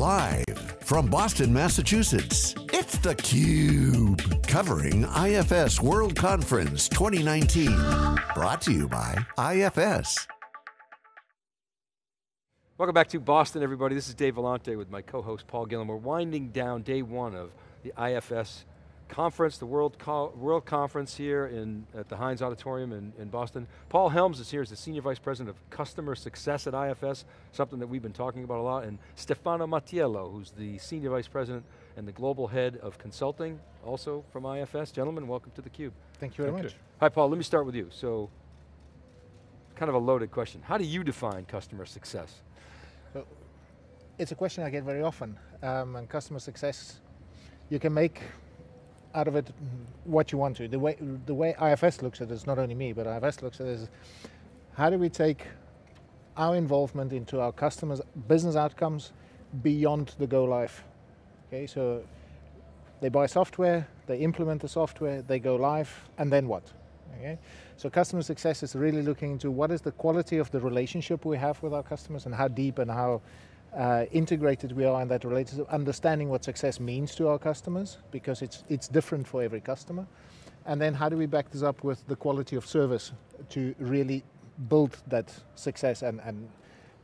Live from Boston, Massachusetts, it's theCUBE. Covering IFS World Conference 2019. Brought to you by IFS. Welcome back to Boston, everybody. This is Dave Vellante with my co-host Paul Gillin. We're winding down day one of the IFS conference, the World, Co World Conference here in, at the Hynes Auditorium in, in Boston. Paul Helms is here as the Senior Vice President of Customer Success at IFS, something that we've been talking about a lot, and Stefano Mattiello, who's the Senior Vice President and the Global Head of Consulting, also from IFS. Gentlemen, welcome to theCUBE. Thank you very Thank much. You. Hi Paul, let me start with you. So, kind of a loaded question. How do you define customer success? So, it's a question I get very often, um, and customer success, you can make out of it what you want to. The way, the way IFS looks at it, it's not only me, but IFS looks at it is, how do we take our involvement into our customers' business outcomes beyond the go live? Okay, so they buy software, they implement the software, they go live, and then what? Okay? So customer success is really looking into what is the quality of the relationship we have with our customers and how deep and how uh, integrated we are in that relationship, understanding what success means to our customers, because it's, it's different for every customer. And then how do we back this up with the quality of service to really build that success and, and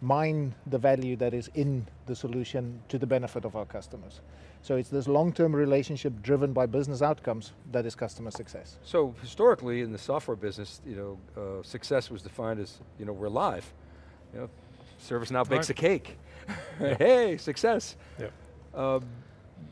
mine the value that is in the solution to the benefit of our customers. So it's this long-term relationship driven by business outcomes that is customer success. So historically in the software business, you know, uh, success was defined as, you know, we're live. You know, ServiceNow bakes right. a cake. hey, success. Yep. Um,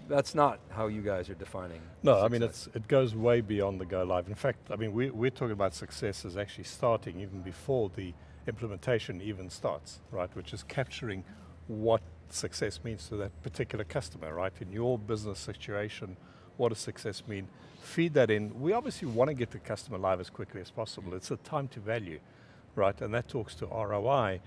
that's not how you guys are defining No, success. I mean, it's, it goes way beyond the go live. In fact, I mean, we, we're talking about success as actually starting even before the implementation even starts, right? Which is capturing what success means to that particular customer, right? In your business situation, what does success mean? Feed that in. We obviously want to get the customer live as quickly as possible. It's a time to value, right? And that talks to ROI,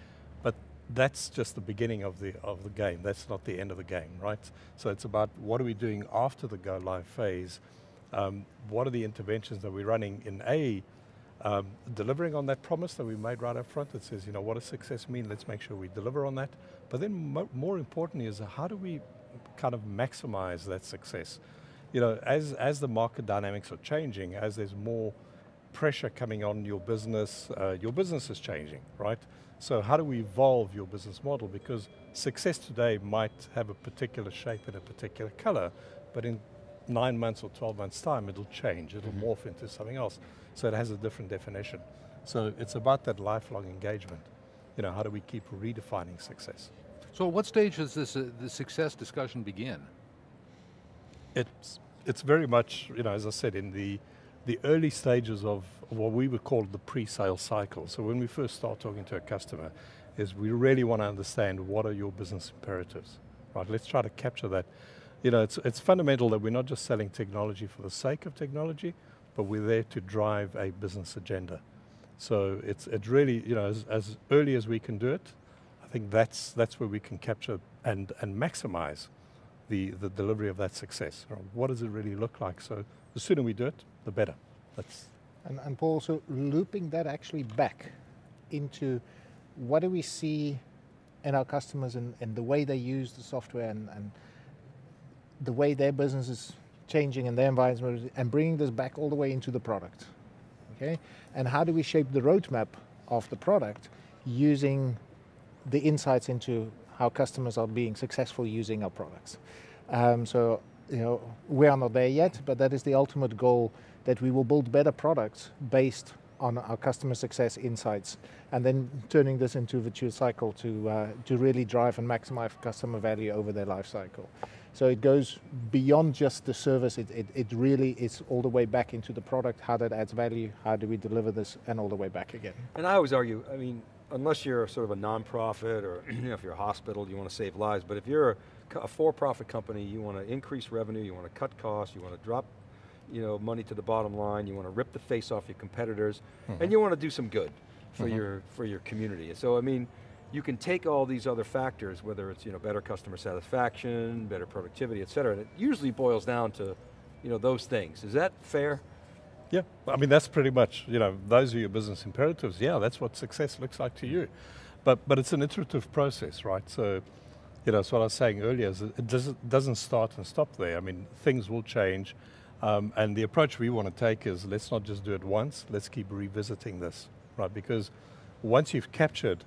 that's just the beginning of the, of the game. That's not the end of the game, right? So it's about what are we doing after the go live phase? Um, what are the interventions that we're running in A, um, delivering on that promise that we made right up front that says, you know, what does success mean? Let's make sure we deliver on that. But then mo more importantly is how do we kind of maximize that success? You know, as, as the market dynamics are changing, as there's more pressure coming on your business, uh, your business is changing, right? So how do we evolve your business model? Because success today might have a particular shape and a particular color, but in nine months or 12 months time, it'll change, it'll mm -hmm. morph into something else. So it has a different definition. So it's about that lifelong engagement. You know, how do we keep redefining success? So at what stage does this, uh, the success discussion begin? It's, it's very much, you know, as I said, in the, the early stages of what we would call the pre-sale cycle. So when we first start talking to a customer, is we really want to understand what are your business imperatives, right? Let's try to capture that. You know, it's, it's fundamental that we're not just selling technology for the sake of technology, but we're there to drive a business agenda. So it's, it really, you know, as, as early as we can do it, I think that's, that's where we can capture and, and maximize the, the delivery of that success. What does it really look like? So the sooner we do it, the better. That's and, and Paul, so looping that actually back into what do we see in our customers and, and the way they use the software and, and the way their business is changing and their environment and bringing this back all the way into the product. Okay? And how do we shape the roadmap of the product using the insights into how customers are being successful using our products. Um, so, you know, we are not there yet, but that is the ultimate goal that we will build better products based on our customer success insights and then turning this into a virtuous cycle to, uh, to really drive and maximize customer value over their life cycle. So it goes beyond just the service, it, it, it really is all the way back into the product, how that adds value, how do we deliver this, and all the way back again. And I always argue, I mean, unless you're sort of a nonprofit or you know, if you're a hospital, you want to save lives, but if you're a, a for-profit company, you want to increase revenue, you want to cut costs, you want to drop you know, money to the bottom line, you want to rip the face off your competitors, mm -hmm. and you want to do some good for, mm -hmm. your, for your community. So I mean, you can take all these other factors, whether it's you know, better customer satisfaction, better productivity, et cetera, and it usually boils down to you know, those things. Is that fair? Yeah, I mean that's pretty much, you know, those are your business imperatives. Yeah, that's what success looks like to you. But, but it's an iterative process, right? So, you know, so what I was saying earlier is it doesn't, doesn't start and stop there. I mean, things will change. Um, and the approach we want to take is let's not just do it once, let's keep revisiting this, right? Because once you've captured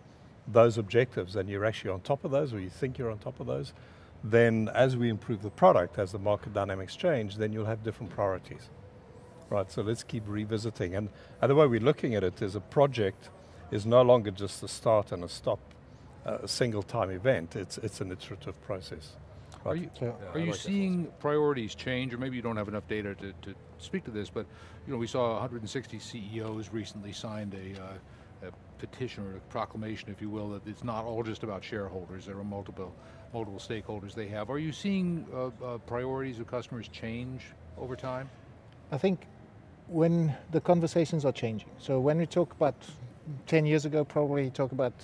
those objectives and you're actually on top of those, or you think you're on top of those, then as we improve the product, as the market dynamics change, then you'll have different priorities. Right, so let's keep revisiting. And, and the way we're looking at it is a project is no longer just a start and a stop, uh, a single time event. It's, it's an iterative process. Are you, So- are you like seeing priorities change, or maybe you don't have enough data to, to speak to this, but you know, we saw 160 CEOs E recently signed a, uh, a petition or a proclamation, if you will, that it's not all just about shareholders. There are multiple, multiple stakeholders they have. Are you seeing uh, uh, priorities of customers change over time? I think when the conversations are changing. So when we talk about 10 years ago, probably talk about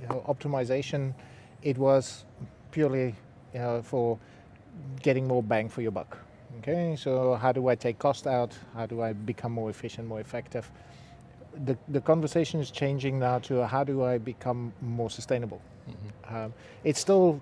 you know, optimization, it was purely you know, for getting more bang for your buck. Okay, so how do I take cost out? How do I become more efficient, more effective? The, the conversation is changing now to how do I become more sustainable? Um, it's still,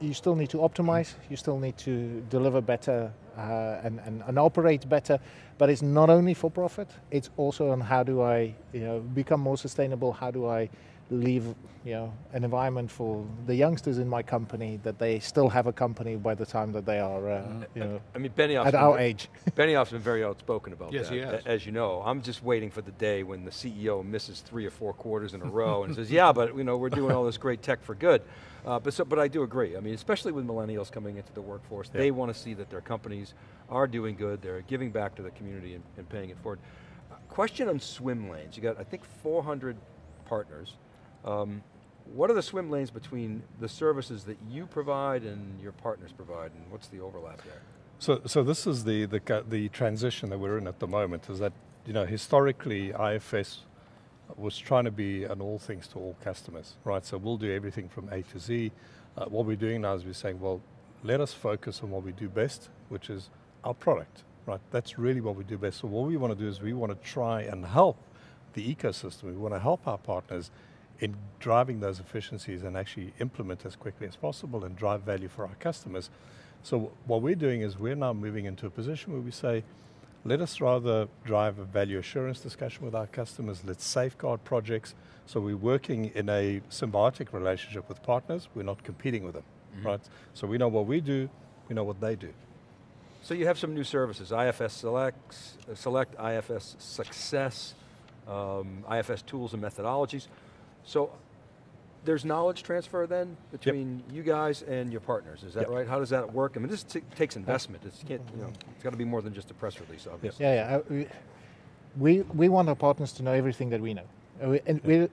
you still need to optimize, you still need to deliver better uh, and, and, and operate better, but it's not only for profit, it's also on how do I you know, become more sustainable, how do I leave you know, an environment for the youngsters in my company that they still have a company by the time that they are uh, you know, I mean, Benioff's at our age. Benioff's been very outspoken about Yes, that, he has. as you know. I'm just waiting for the day when the CEO misses three or four quarters in a row and says, yeah, but you know, we're doing all this great tech for good. Uh, but, so, but I do agree. I mean, especially with millennials coming into the workforce, Yeah. they want to see that their companies are doing good, they're giving back to the community and, and paying it forward. Uh, question on swim lanes. You got, I think, 400 partners. Um, what are the swim lanes between the services that you provide and your partners provide, and what's the overlap there? So, so this is the, the, the transition that we're in at the moment is that, you know, historically IFS was trying to be an all things to all customers, right? So we'll do everything from A to Z. Uh, what we're doing now is we're saying, well, let us focus on what we do best, which is our product, right? That's really what we do best. So what we want to do is we want to try and help the ecosystem. We want to help our partners in driving those efficiencies and actually implement as quickly as possible and drive value for our customers. So what we're doing is we're now moving into a position where we say, let us rather drive a value assurance discussion with our customers. Let's safeguard projects. So we're working in a symbiotic relationship with partners. We're not competing with them, right? So we know what we do, we know what they do. So you have some new services, IFS Selects, uh, Select, IFS Success, um, IFS Tools and Methodologies. So there's knowledge transfer then between you guys and your partners, is that Yep. right? How does that work? I mean, this t- takes investment. It's, can't, you know, it's got to be more than just a press release, obviously. Yeah, yeah. uh, we- We, we want our partners to know everything that we know. Uh, we- And we're,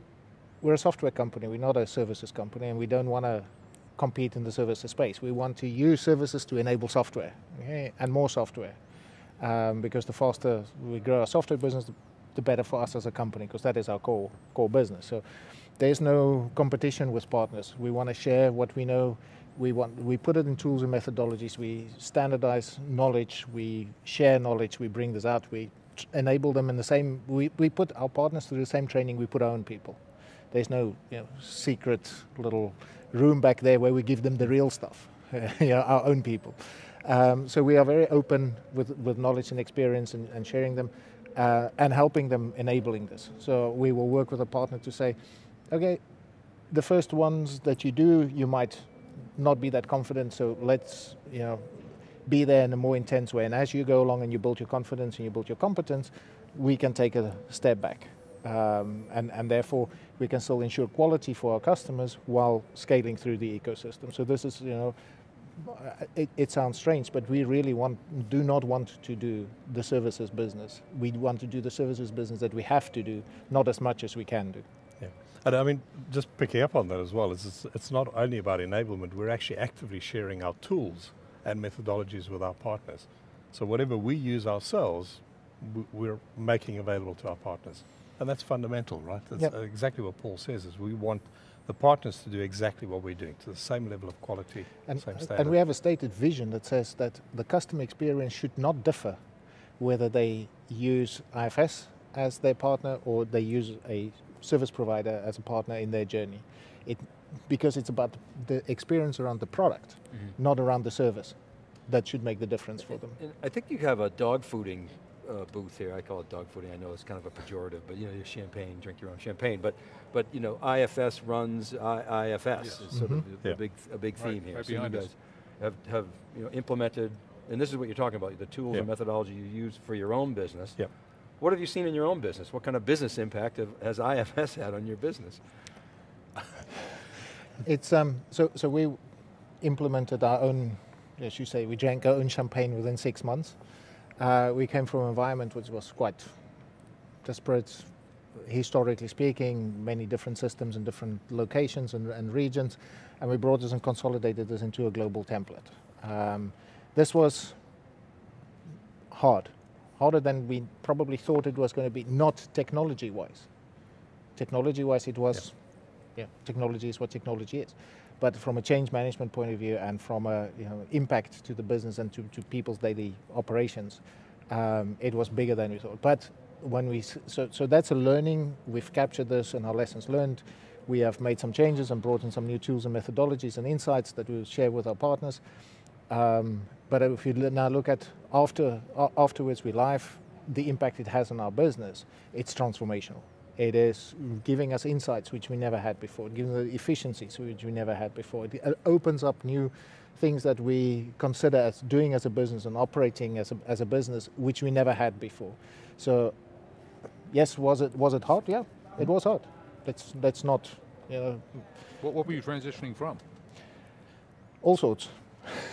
we're a software company, we're not a services company, and we don't want to compete in the services space. We want to use services to enable software, okay, and more software. Um, because the faster we grow our software business, the, the better for us as a company, because that is our core, core business. So there's no competition with partners. We want to share what we know. We want we put it in tools and methodologies. We standardize knowledge. We share knowledge. We bring this out. We enable them in the same. We, we put our partners through the same training we put our own people. There's no you know secret little room back there where we give them the real stuff. you know, our own people. Um, so we are very open with, with knowledge and experience and, and sharing them uh, and helping them enabling this. So we will work with a partner to say, okay, the first ones that you do, you might not be that confident. So let's, you know, be there in a more intense way. And as you go along and you build your confidence and you build your competence, we can take a step back. Um, and, and therefore, we can still ensure quality for our customers while scaling through the ecosystem. So this is, you know, uh, it, it sounds strange, but we really want, do not want to do the services business. We want to do the services business that we have to do, not as much as we can do. Yeah. And I mean, just picking up on that as well, is it's, it's not only about enablement, we're actually actively sharing our tools and methodologies with our partners. So whatever we use ourselves, we're making available to our partners. And that's fundamental, right? That's Yep. exactly what Paul says, is we want the partners to do exactly what we're doing, to the same level of quality, And, same and we have a stated vision that says that the customer experience should not differ whether they use IFS as their partner or they use a service provider as a partner in their journey. It because it's about the experience around the product, not around the service. That should make the difference for them. And I think you have a dog fooding uh, booth here. I call it dog fooding. I know it's kind of a pejorative, but you know, your champagne, drink your own champagne. But, but you know, IFS runs I, IFS. Is sort of the, Yeah. the big, a big Right, theme here. right so you behind us. guys have, have you know, implemented, and this is what you're talking about, the tools Yeah. and methodology you use for your own business. Yep. What have you seen in your own business? What kind of business impact have, has IFS had on your business? It's um, so so we implemented our own, as you say, we drank our own champagne within six months. Uh, we came from an environment which was quite disparate, historically speaking, many different systems in different locations and, and regions, and we brought this and consolidated this into a global template. Um, this was hard, harder than we probably thought it was going to be, not technology-wise. Technology-wise, it was yeah, technology is what technology is. But from a change management point of view and from a you know, impact to the business and to, to people's daily operations, um, it was bigger than we thought. But when we, so, so that's a learning, we've captured this and our lessons learned. We have made some changes and brought in some new tools and methodologies and insights that we'll share with our partners. Um, but if you now look at after afterwards we live, the impact it has on our business, it's transformational. It is giving us insights which we never had before, giving us efficiencies which we never had before. It opens up new things that we consider as doing as a business and operating as a, as a business which we never had before. So, yes, was it was it hard? Yeah, it was hard. Let's let's not, you know, What, what were you transitioning from? all sorts.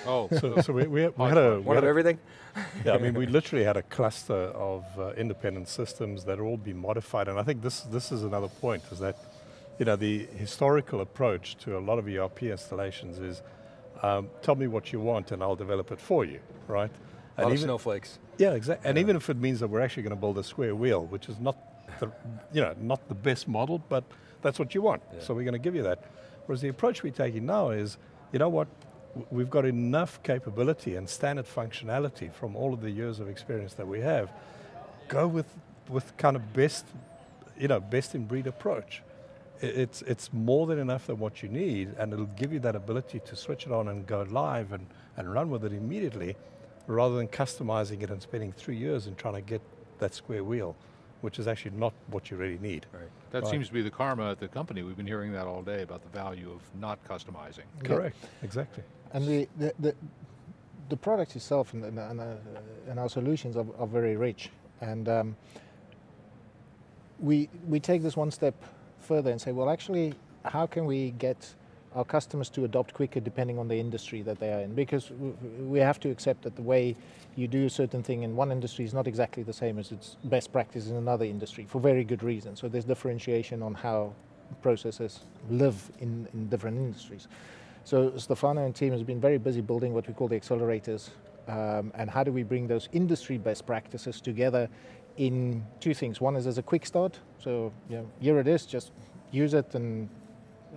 Oh, So, so we, we, we had a, One had of a everything? Yeah, I mean, we literally had a cluster of uh, independent systems that all be modified, and I think this this is another point: is that you know the historical approach to a lot of ERP installations is um, tell me what you want and I'll develop it for you, right? A lot And of snowflakes. yeah, exactly. And even if it means that we're actually going to build a square wheel, which is not the you know not the best model, but that's what you want, so we're going to give you that. Whereas the approach we're taking now is, you know what, we've got enough capability and standard functionality from all of the years of experience that we have. Go with with kind of best, you know, best in breed approach. It's it's more than enough than what you need, and it'll give you that ability to switch it on and go live and, and run with it immediately, rather than customizing it and spending three years in trying to get that square wheel, which is actually not what you really need. Right. that Right. seems to be the karma at the company. We've been hearing that all day about the value of not customizing. Yeah. Correct. Exactly. And the, the, the, the product itself and, and, and, uh, and our solutions are, are very rich. And um, we, we take this one step further and say, well, actually, how can we get our customers to adopt quicker depending on the industry that they are in? Because we have to accept that the way you do a certain thing in one industry is not exactly the same as its best practice in another industry for very good reason. So there's differentiation on how processes live in, in different industries. So Stefano and team has been very busy building what we call the accelerators, um, and how do we bring those industry best practices together in two things. One is as a quick start, so you know, here it is, just use it and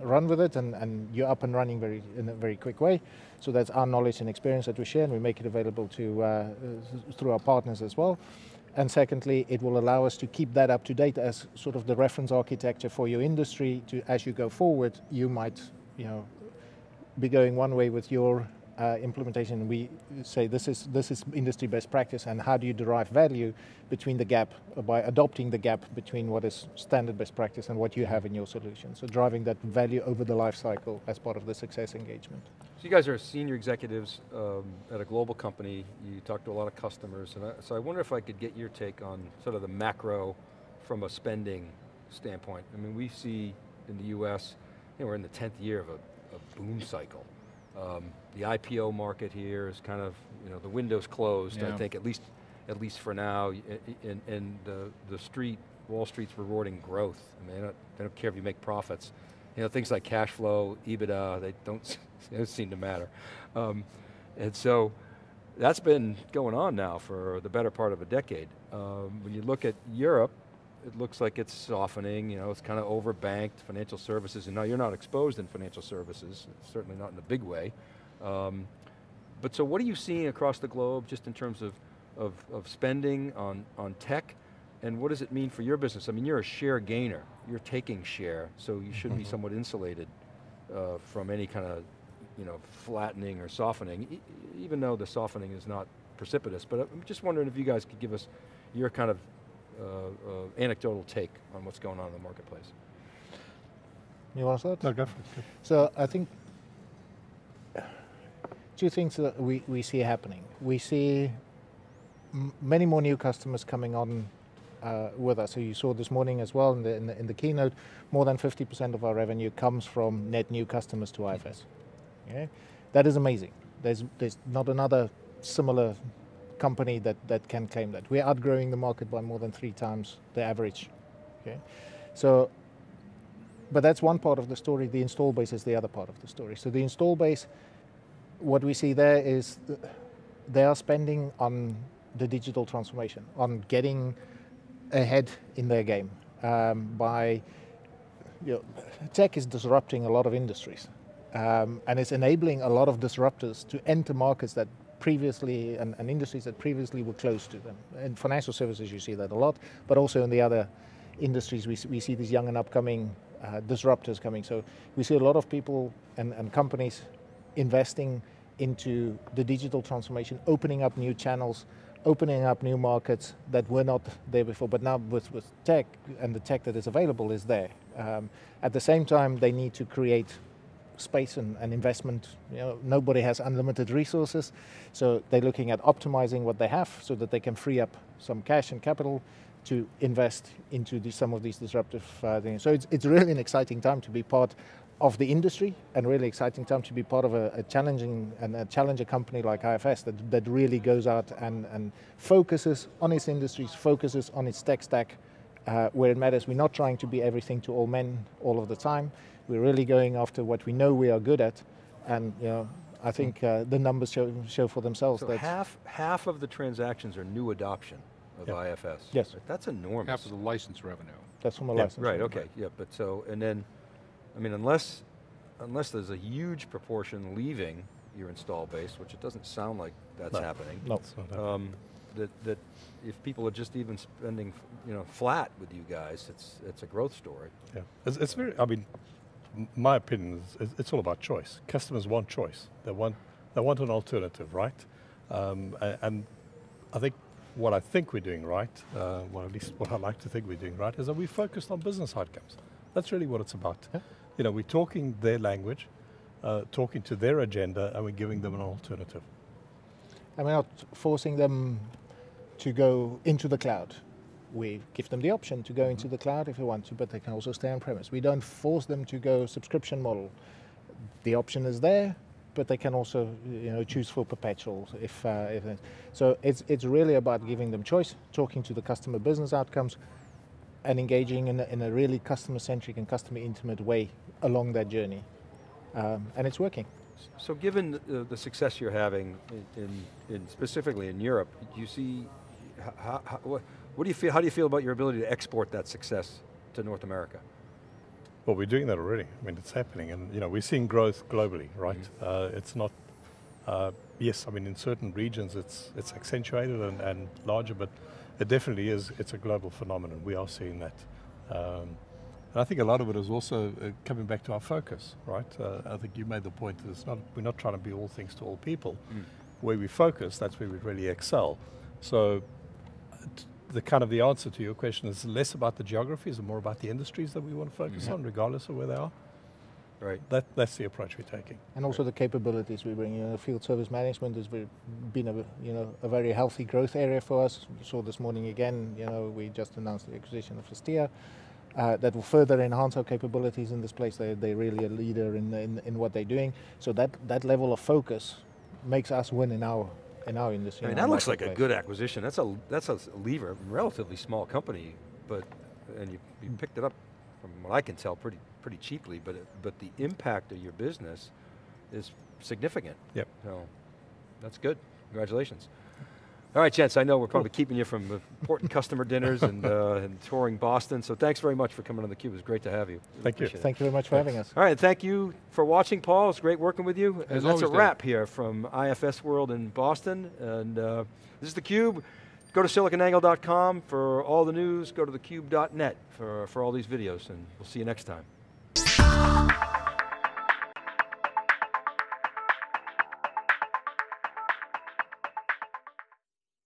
run with it, and, and you're up and running very in a very quick way. So that's our knowledge and experience that we share, and we make it available to uh, through our partners as well. And secondly, it will allow us to keep that up to date as sort of the reference architecture for your industry. To as you go forward, you might, you know, be going one way with your uh, implementation. We say this is this is industry best practice, and how do you derive value between the gap uh, by adopting the gap between what is standard best practice and what you have in your solution. So driving that value over the life cycle as part of the success engagement. So you guys are senior executives um, at a global company. You talk to a lot of customers, and I, so I wonder if I could get your take on sort of the macro from a spending standpoint. I mean, we see in the U.S. You know, we're in the tenth year of a, a boom cycle. Um, the IPO market here is kind of you know the window's closed. I think at least at least for now, and, and the the street Wall Street's rewarding growth. I mean, they don't, they don't care if you make profits. You know, things like cash flow, EBITDA, they don't, they don't seem to matter. Um, and so that's been going on now for the better part of a decade. Um, when you look at Europe, it looks like it's softening, you know, it's kind of overbanked, financial services, and now you're not exposed in financial services, certainly not in a big way. Um, but so what are you seeing across the globe just in terms of, of, of spending on, on tech? And what does it mean for your business? I mean, you're a share gainer. You're taking share, so you should be somewhat insulated uh, from any kind of you know, flattening or softening, e even though the softening is not precipitous. But I'm just wondering if you guys could give us your kind of anecdotal take on what's going on in the marketplace. You want to start? No, go for it. So I think two things that we, we see happening. We see many more new customers coming on uh, with us. So you saw this morning as well in the, in the, in the keynote, more than 50% of our revenue comes from net new customers to IFS. Okay? That is amazing. There's, there's not another similar company that, that can claim that. We're outgrowing the market by more than three times the average. Okay? So, but that's one part of the story. The install base is the other part of the story. So the install base, what we see there is they are spending on the digital transformation, on getting ahead in their game um, by, you know, tech is disrupting a lot of industries. Um, and it's enabling a lot of disruptors to enter markets that previously and, and, industries that previously were closed to them. In financial services, you see that a lot, but also in the other industries, we, we see these young and upcoming uh, disruptors coming. So we see a lot of people and, and companies investing into the digital transformation, opening up new channels, opening up new markets that were not there before. But now with, with tech and the tech that is available is there. Um, at the same time, they need to create space and, and, investment. You know, nobody has unlimited resources, so they're looking at optimizing what they have so that they can free up some cash and capital to invest into the, some of these disruptive uh, things. So it's, it's really an exciting time to be part of the industry and really exciting time to be part of a, a challenging and a challenger company like IFS that, that really goes out and, and focuses on its industries, focuses on its tech stack uh, where it matters. We're not trying to be everything to all men all of the time. We're really going after what we know we are good at, and you know, I think uh, the numbers show, show for themselves. So half half of the transactions are new adoption of yep. IFS. Yes, that's enormous. Half of the license revenue. That's from a yeah, license. Right. Revenue. Okay. Yeah. But so and then, I mean, unless unless there's a huge proportion leaving your install base, which it doesn't sound like that's no. happening. No. Um, that that if people are just even spending, you know, flat with you guys, it's it's a growth story. Yeah. It's, it's very. I mean, my opinion is it's all about choice. Customers want choice. They want they want an alternative, right? Um, and I think what I think we're doing right, uh, well at least what I like to think we're doing right, is that we focused on business outcomes. That's really what it's about. Yeah. You know, we're talking their language, uh, talking to their agenda, and we're giving them an alternative. And we're not forcing them to go into the cloud we give them the option to go into the cloud if they want to, but they can also stay on premise. We don't force them to go subscription model. The option is there, but they can also you know choose for perpetual if, uh, if so it's it's really about giving them choice talking to the customer business outcomes and engaging in a, in a really customer centric and customer intimate way along that journey um, and it's working so given the, the success you're having in, in, in, specifically in Europe do you see how, how, what, what do you feel, how do you feel about your ability to export that success to North America? Well, we're doing that already. I mean, it's happening, and you know, we're seeing growth globally, right? Mm -hmm. uh, it's not. Uh, yes, I mean, in certain regions, it's it's accentuated and, and, larger, but it definitely is. It's a global phenomenon. We are seeing that, um, and I think a lot of it is also uh, coming back to our focus, right? Uh, I think you made the point that it's not. We're not trying to be all things to all people. Mm. Where we focus, that's where we really excel. So the kind of the answer to your question is less about the geographies and more about the industries that we want to focus mm -hmm. on, regardless of where they are. Right. That, that's the approach we're taking. And also the capabilities we bring. You know, field service management has been a you know a very healthy growth area for us. We saw this morning again. You know, we just announced the acquisition of Astea. Uh, that will further enhance our capabilities in this place. They, they're really a leader in, in, in what they're doing. So that, that level of focus makes us win in our in our industry. I mean, that looks like a good acquisition. That's a that's a lever, relatively small company, but and you, you mm. picked it up from what I can tell pretty pretty cheaply. But it, but the impact of your business is significant. Yep. So that's good. Congratulations. All right, gents, I know we're probably keeping you from important customer dinners and, uh, and, touring Boston, so thanks very much for coming on theCUBE. It was great to have you. Thank you. Thank you very much for having us. All right, thank you for watching, Paul. It's great working with you. As and that's a wrap here from IFS World in Boston. And uh, this is theCUBE. Go to siliconangle.com for all the news. Go to thecube.net for, for all these videos, and we'll see you next time.